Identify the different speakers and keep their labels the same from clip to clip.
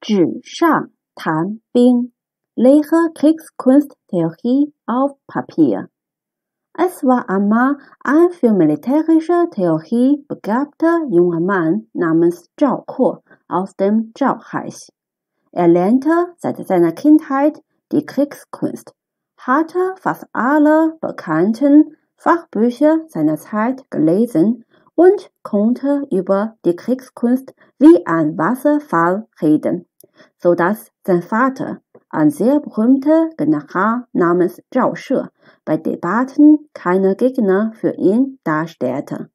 Speaker 1: 纸上谈兵(Lehre Kriegskunsttheorie auf Papier). Es war einmal ein für militärische Theorie begabter junger Mann namens Zhao Kuo aus dem Zhao-Reich. Er lernte seit seiner Kindheit die Kriegskunst, hatte fast alle bekannten Fachbücher seiner Zeit gelesen und konnte über die Kriegskunst wie ein Wasserfall reden so dass sein Vater, ein sehr berühmter General namens Zhao She, bei Debatten keine Gegner für ihn darstellte.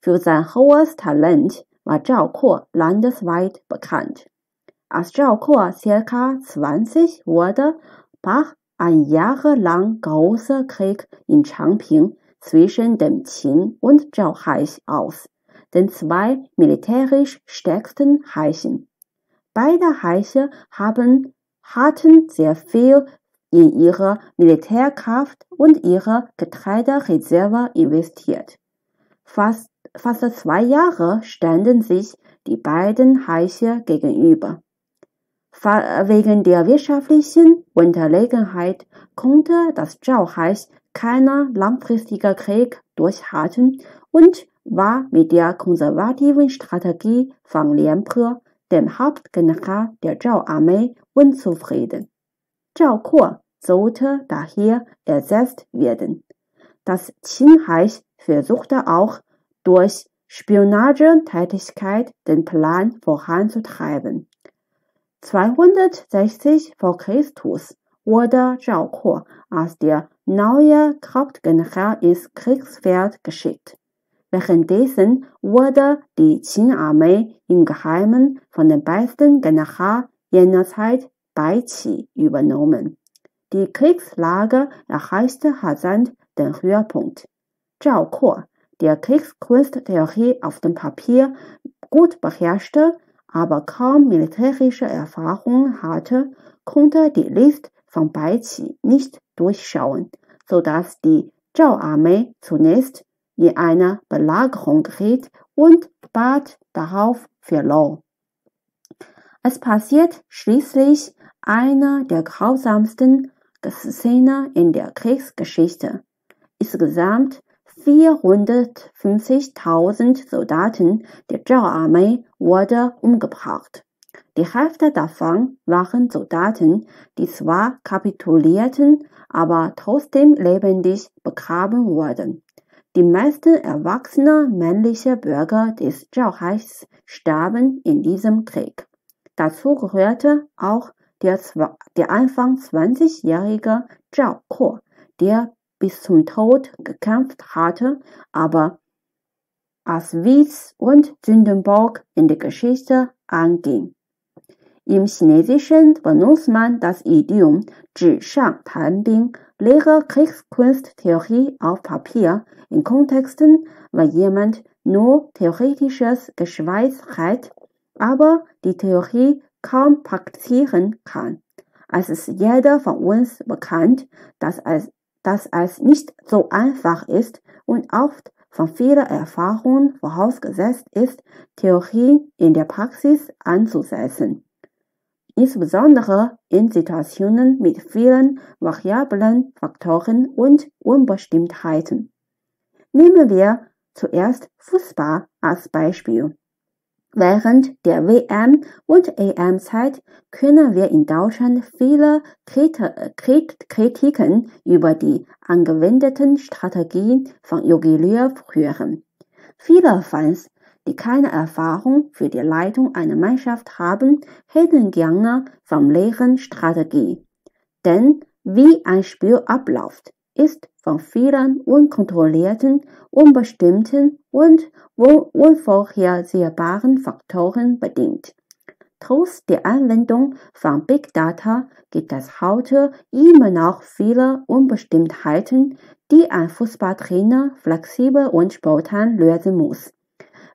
Speaker 1: Für sein hohes Talent war Zhao Kuo landesweit bekannt. Als Zhao Kuo circa 20 wurde, brach ein jahrelang großer Krieg in Changping zwischen dem Qin und Zhao Reich aus, den zwei militärisch stärksten Reichen. Beide Reiche haben, hatten sehr viel in ihre Militärkraft und ihre Getreidereserve investiert. Fast, fast zwei Jahre standen sich die beiden Reiche gegenüber. Wegen der wirtschaftlichen Unterlegenheit konnte das Zhao-Reich keinen langfristigen Krieg durchhalten und war mit der konservativen Strategie von Lianpe dem Hauptgeneral der Zhao-Armee, unzufrieden. Zhao Kuo sollte daher ersetzt werden. Das Qinreich versuchte auch durch Spionagetätigkeit den Plan voranzutreiben. 260 v. Chr. wurde Zhao Kuo als der neue Hauptgeneral ins Kriegsfeld geschickt. Währenddessen wurde die Qin-Armee im Geheimen von dem besten General jener Zeit Bai Qi übernommen. Die Kriegslage erreichte rasant den Höhepunkt. Zhao Kuo, der Kriegskunsttheorie auf dem Papier gut beherrschte, aber kaum militärische Erfahrung hatte, konnte die List von Bai Qi nicht durchschauen, so dass die Zhao-Armee zunächst in eine Belagerung geriet und bald darauf verlor. Es passiert schließlich eine der grausamsten Szenen in der Kriegsgeschichte. Insgesamt 450.000 Soldaten der Zhao-Armee wurden umgebracht. Die Hälfte davon waren Soldaten, die zwar kapitulierten, aber trotzdem lebendig begraben wurden. Die meisten erwachsenen männlichen Bürger des Zhao-Reichs starben in diesem Krieg. Dazu gehörte auch der, der Anfang 20-jährige Zhao Kuo, der bis zum Tod gekämpft hatte, aber als Witz und Sündenbock in der Geschichte anging. Im Chinesischen benutzt man das Idiom 纸上谈兵 Lehre Kriegskunsttheorie auf Papier in Kontexten, weil jemand nur theoretisches Geschweiß hat, aber die Theorie kaum praktizieren kann. Es ist jeder von uns bekannt, dass es, dass es nicht so einfach ist und oft von vielen Erfahrungen vorausgesetzt ist, Theorie in der Praxis anzusetzen insbesondere in Situationen mit vielen variablen Faktoren und Unbestimmtheiten. Nehmen wir zuerst Fußball als Beispiel. Während der WM- und EM-Zeit können wir in Deutschland viele Kritiken über die angewendeten Strategien von Jogi Löw hören. Viele Fans die keine Erfahrung für die Leitung einer Mannschaft haben, hätten gerne vom leeren Strategie. Denn wie ein Spiel abläuft, ist von vielen unkontrollierten, unbestimmten und unvorhersehbaren Faktoren bedingt. Trotz der Anwendung von Big Data gibt es heute immer noch viele Unbestimmtheiten, die ein Fußballtrainer flexibel und spontan lösen muss.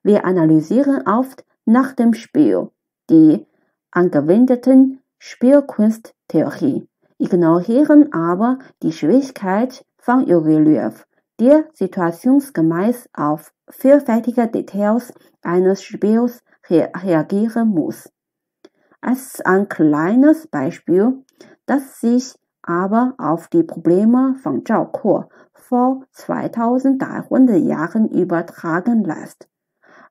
Speaker 1: Wir analysieren oft nach dem Spiel die angewendeten Spielkunsttheorie, ignorieren aber die Schwierigkeit von Jogi Löw, der situationsgemäß auf vielfältige Details eines Spiels reagieren muss. als ein kleines Beispiel, das sich aber auf die Probleme von Zhao Kuo vor 2300 Jahren übertragen lässt.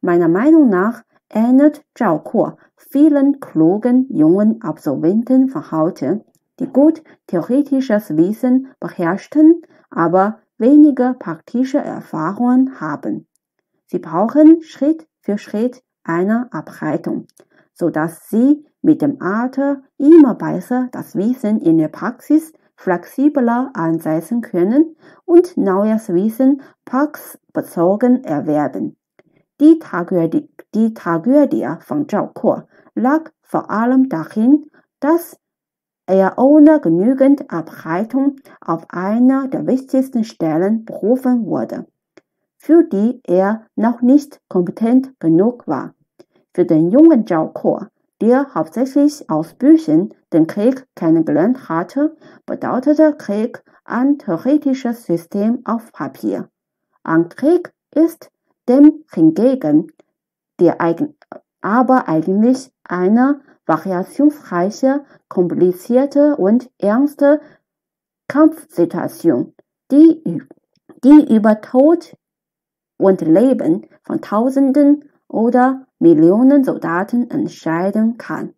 Speaker 1: Meiner Meinung nach ähnelt Zhao Kuo vielen klugen jungen Absolventen von heute, die gut theoretisches Wissen beherrschten, aber weniger praktische Erfahrungen haben. Sie brauchen Schritt für Schritt eine Ableitung, so dass sie mit dem Alter immer besser das Wissen in der Praxis flexibler einsetzen können und neues Wissen praxisbezogen erwerben. Die Tragödie, die Tragödie von Zhao Kuo lag vor allem darin, dass er ohne genügend Ableitung auf einer der wichtigsten Stellen berufen wurde, für die er noch nicht kompetent genug war. Für den jungen Zhao Kuo der hauptsächlich aus Büchern den Krieg kennengelernt hatte, bedeutete Krieg ein theoretisches System auf Papier. Ein Krieg ist dem hingegen der eigen, aber eigentlich eine variationsreiche, komplizierte und ernste Kampfsituation, die, die über Tod und Leben von Tausenden oder Millionen Soldaten entscheiden kann.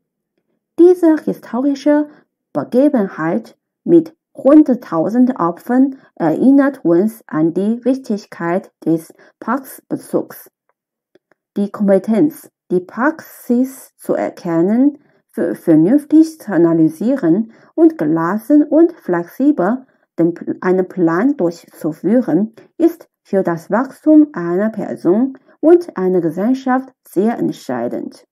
Speaker 1: Diese historische Begebenheit mit hunderttausend Opfern erinnert uns an die Wichtigkeit des Praxisbezugs. Die Kompetenz, die Praxis zu erkennen, vernünftig zu analysieren und gelassen und flexibel einen Plan durchzuführen, ist für das Wachstum einer Person und einer Gesellschaft sehr entscheidend.